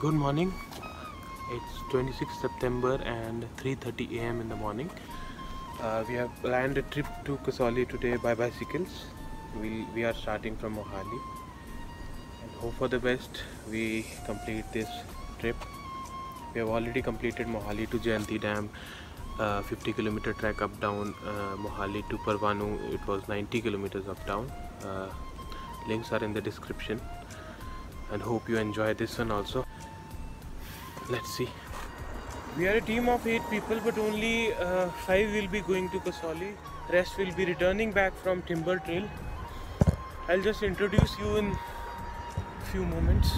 Good morning. It's 26 September and 3:30 a.m. in the morning. Uh, we have planned a trip to Kasauli today by bicycles. We'll, we are starting from Mohali and hope for the best. We complete this trip. We have already completed Mohali to Jayanti Dam, uh, 50 kilometer trek up down uh, Mohali to Parwanoo. It was 90 kilometers up down. Uh, links are in the description and hope you enjoy this one also. Let's see. We are a team of eight people but only uh, five will be going to Kasauli. Rest will be returning back from timber trail. I'll just introduce you in few moments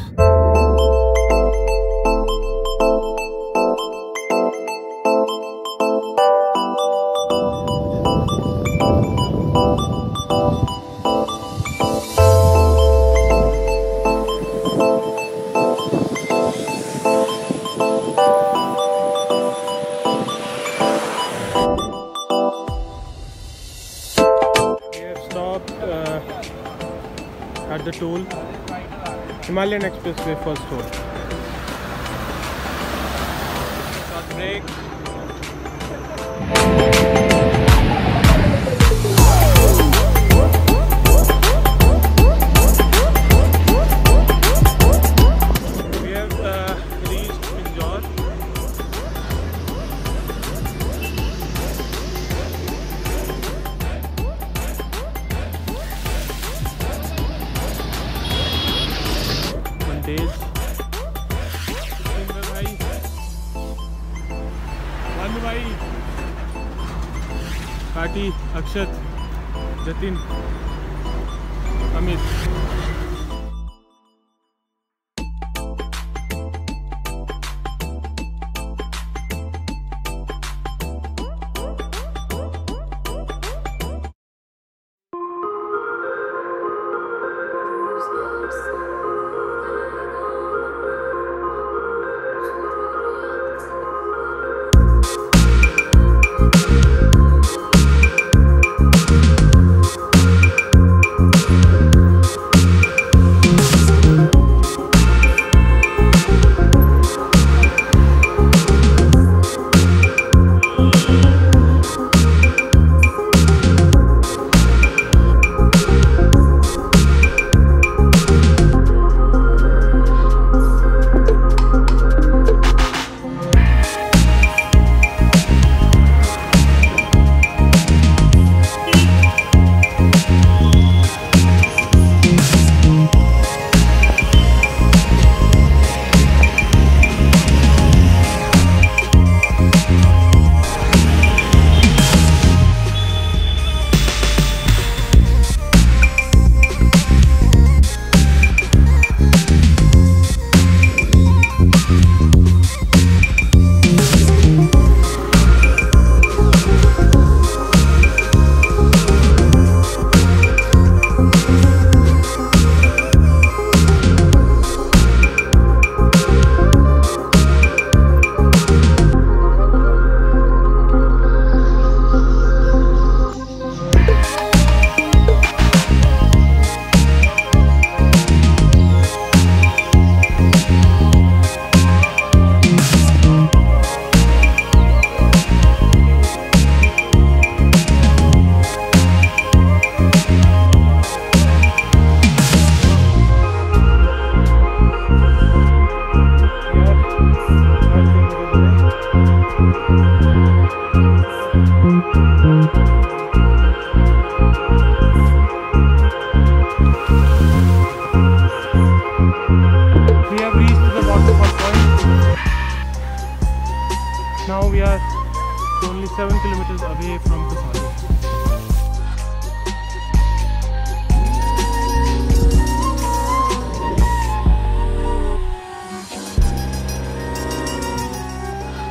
himalayan expressway first toll short break काटी अक्षत Jatin Amit. Are only 7 kilometers away from Kasauli.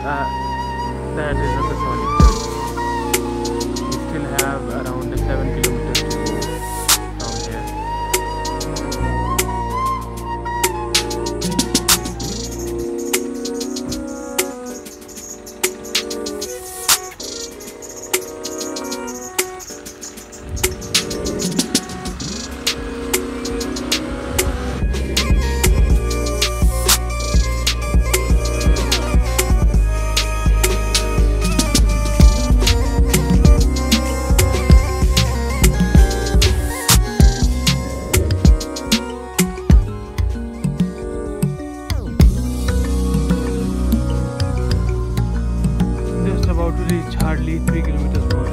Ah, that is hardly 3 kilometers per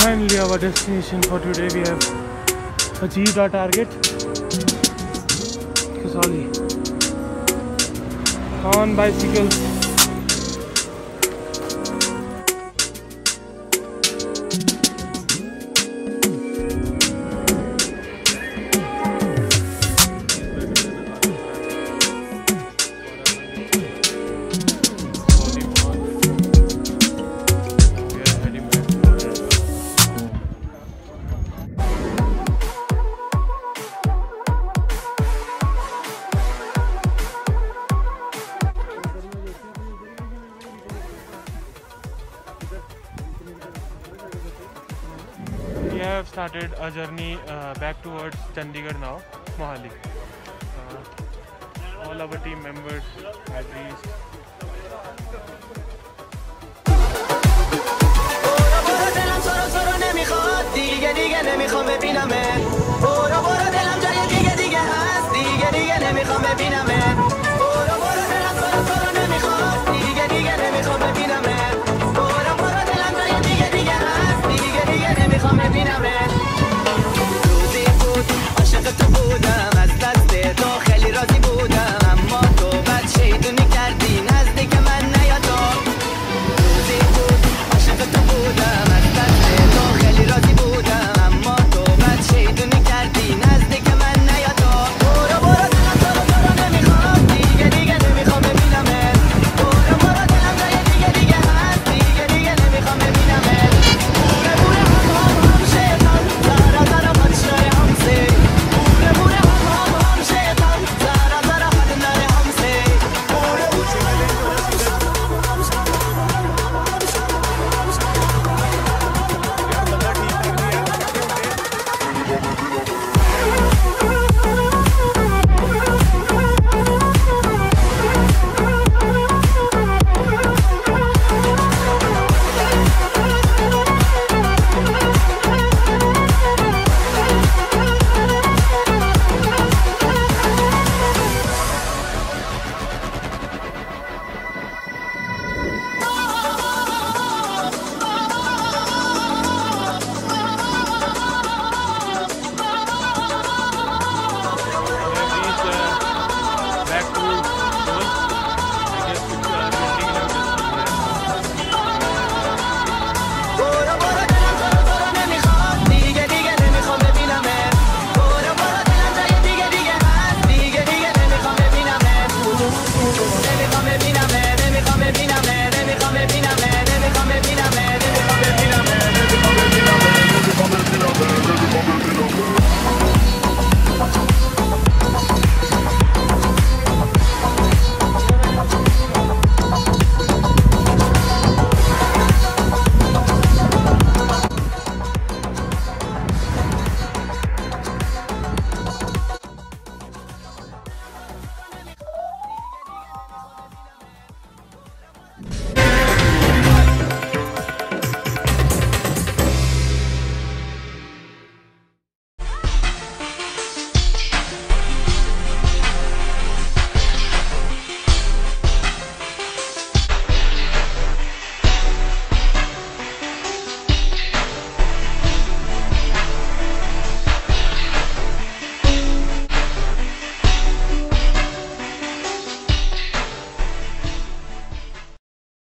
Finally, our destination for today. We have achieved our target. Kusali. On bicycles. started a journey uh, back towards Chandigarh now, Mohali. Uh, all our team members have reached دیگه دیگه نمیخوام ببینم برو برو